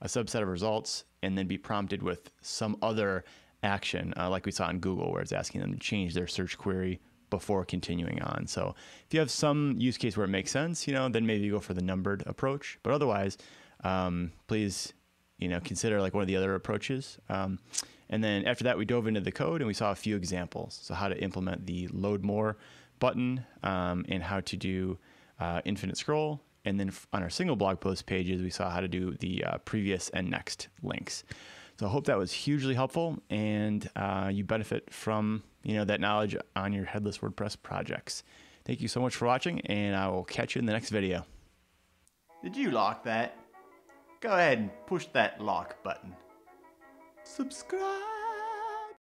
a subset of results and then be prompted with some other action, uh, like we saw in Google, where it's asking them to change their search query before continuing on. So if you have some use case where it makes sense, you know, then maybe you go for the numbered approach. But otherwise, um, please, you know, consider like one of the other approaches. Um, and then after that, we dove into the code and we saw a few examples. So how to implement the load more button um, and how to do uh, infinite scroll. And then on our single blog post pages, we saw how to do the uh, previous and next links. So I hope that was hugely helpful and uh, you benefit from you know that knowledge on your headless WordPress projects. Thank you so much for watching, and I will catch you in the next video. Did you like that? Go ahead and push that like button. Subscribe.